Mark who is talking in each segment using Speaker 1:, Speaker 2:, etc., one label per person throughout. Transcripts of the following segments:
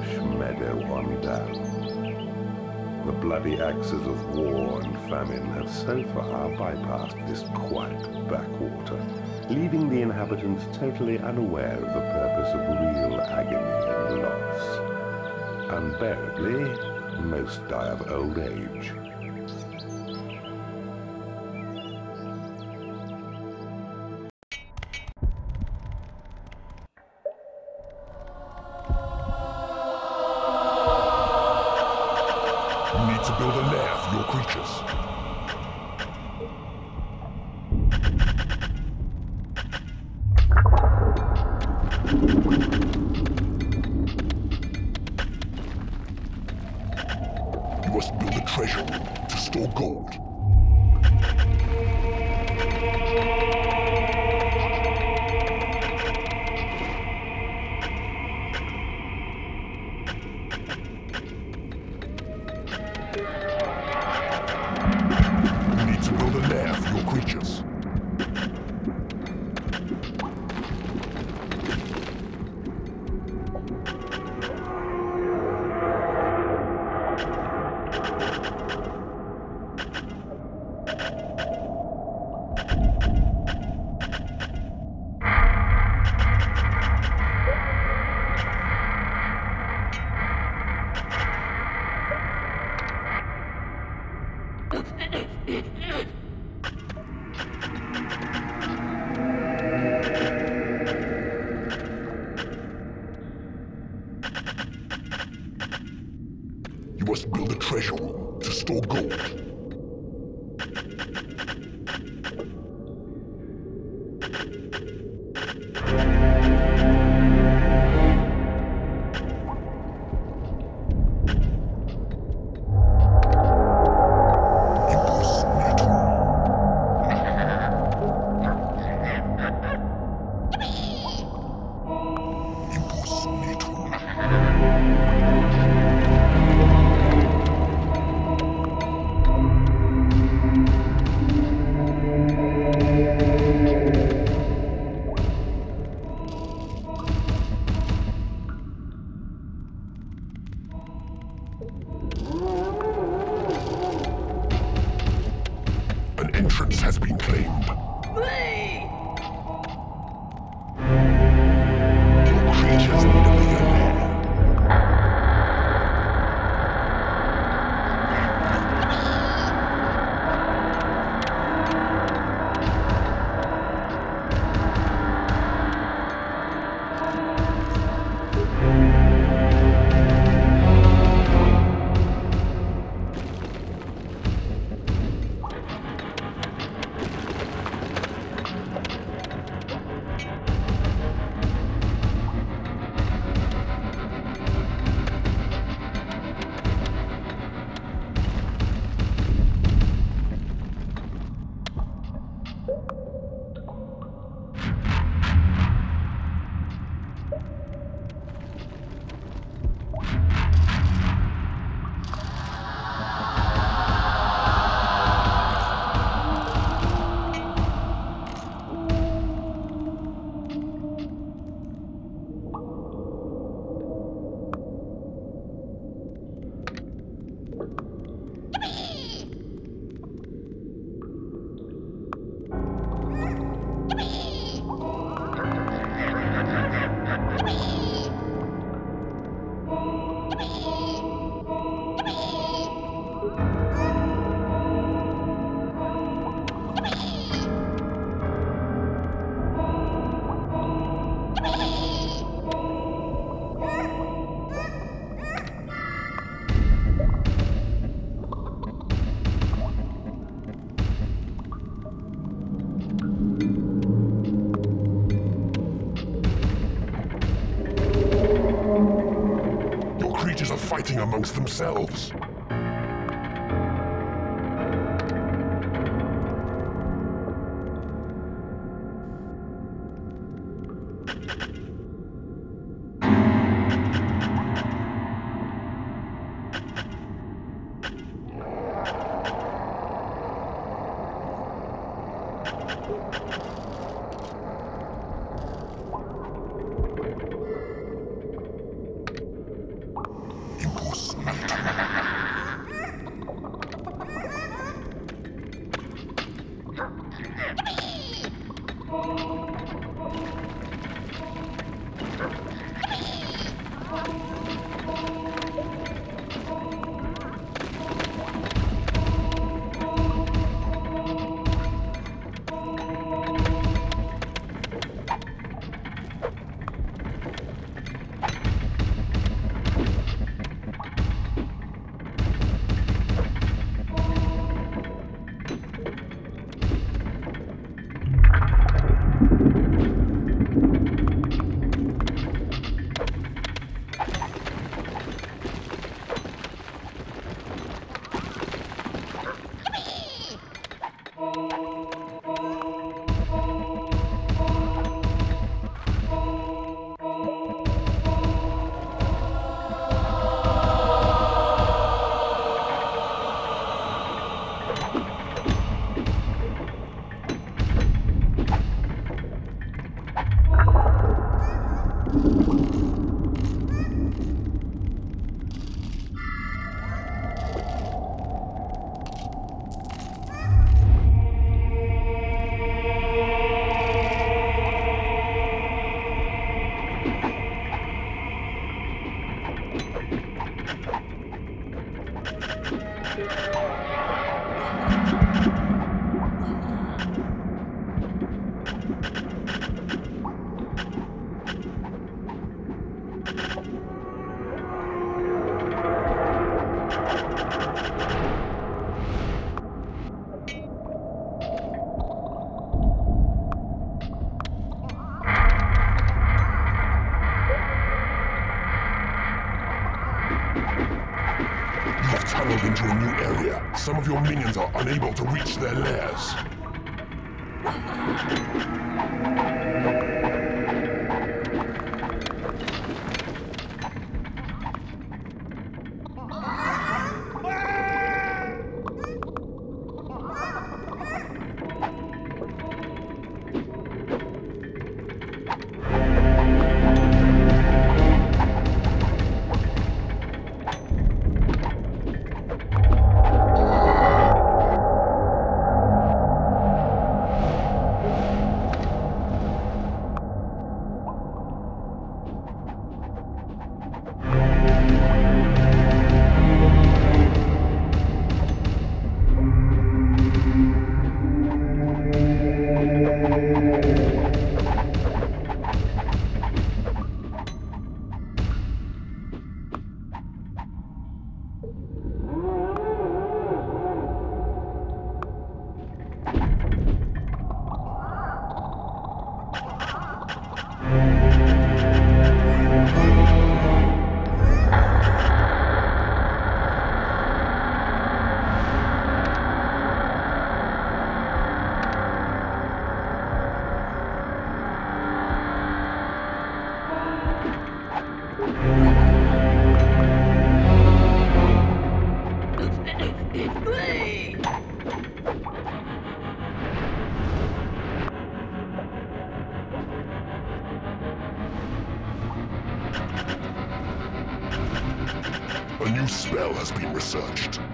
Speaker 1: lush meadow on down. The bloody axes of war and famine have so far bypassed this quiet backwater, leaving the inhabitants totally unaware of the purpose of real agony and loss. Unbearably, most die of old age.
Speaker 2: For your creatures. Entrance has been claimed. Amongst themselves. You spell has been researched.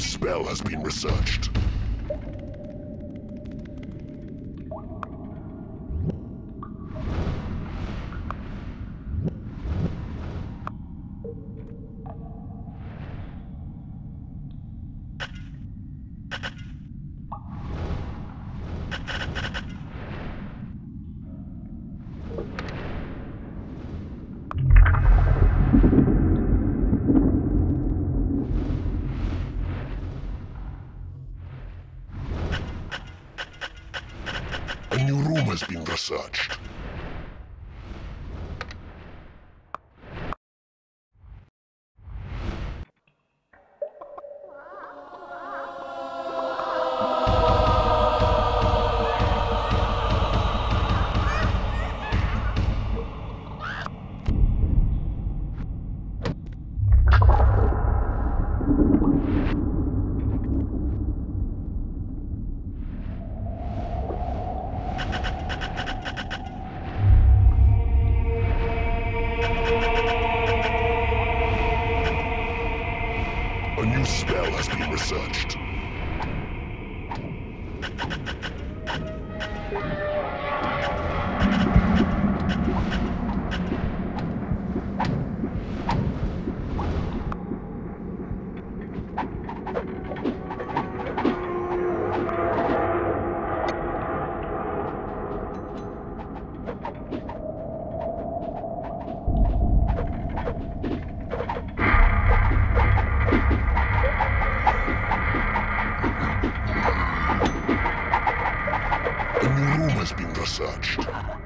Speaker 2: spell has been researched. has been researched. searched. room has been researched.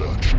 Speaker 2: research.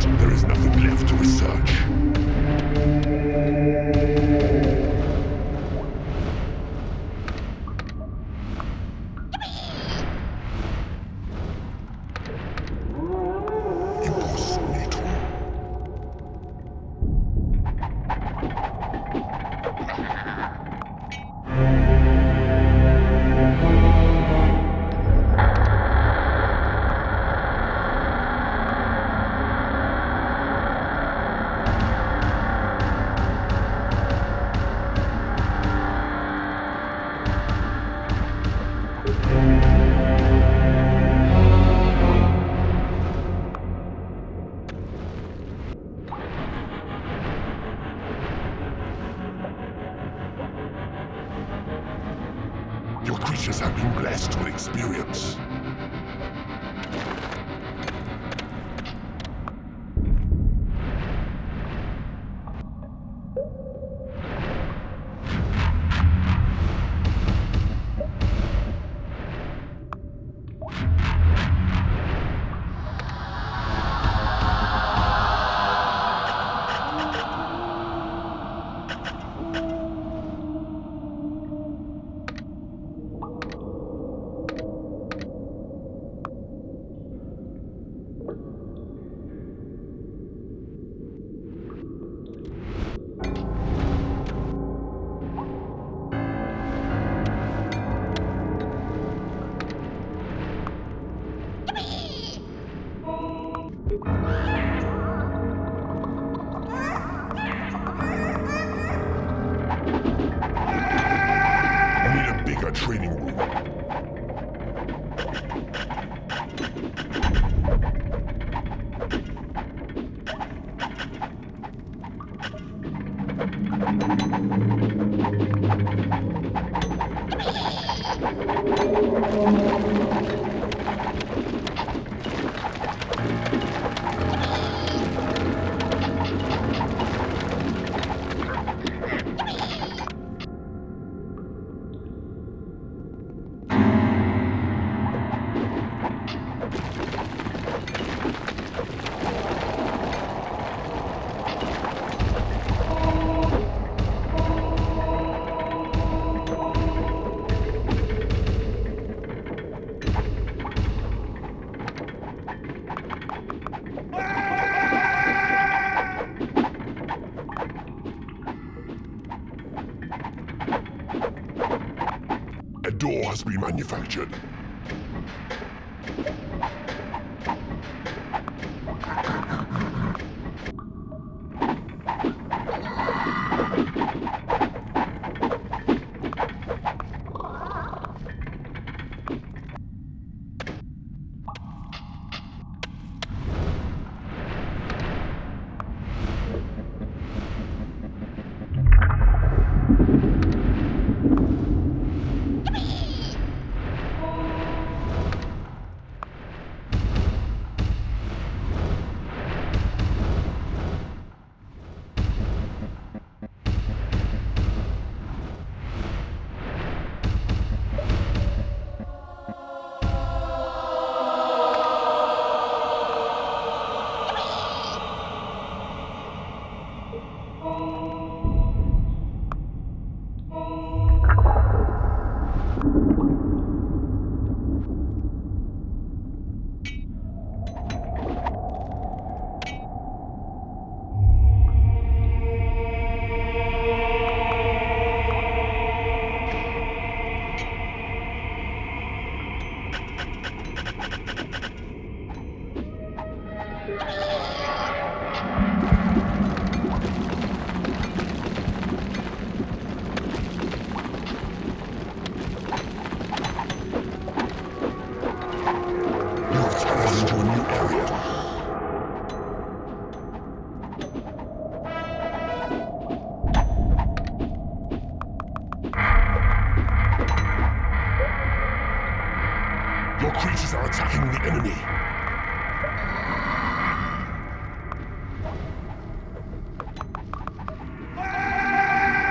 Speaker 2: The enemy.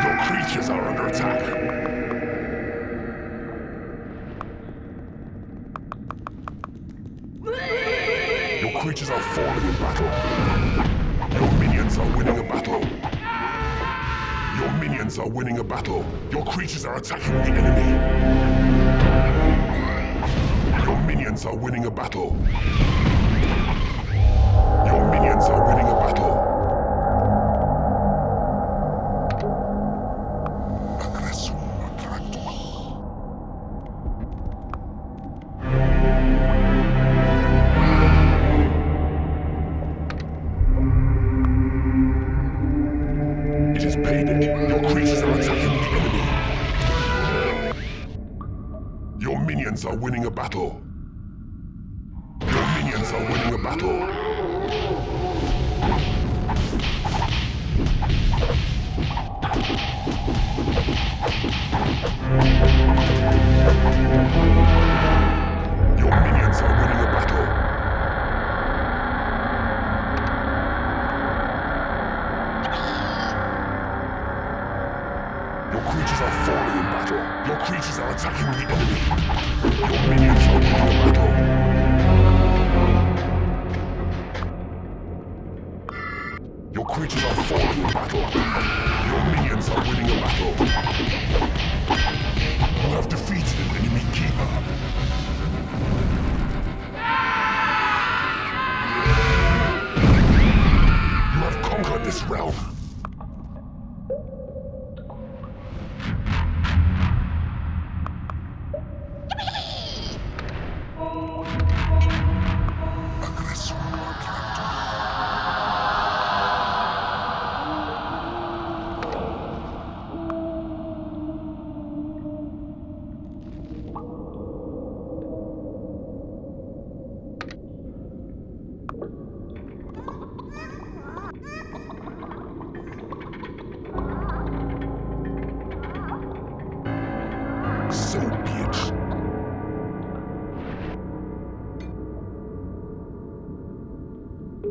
Speaker 2: Your creatures are under attack. Your creatures are falling in battle. Your minions are winning a battle. Your minions are winning a battle. Your creatures are attacking the enemy. Your minions creatures are falling in battle. Your creatures are attacking the enemy. this, realm.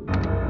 Speaker 2: you.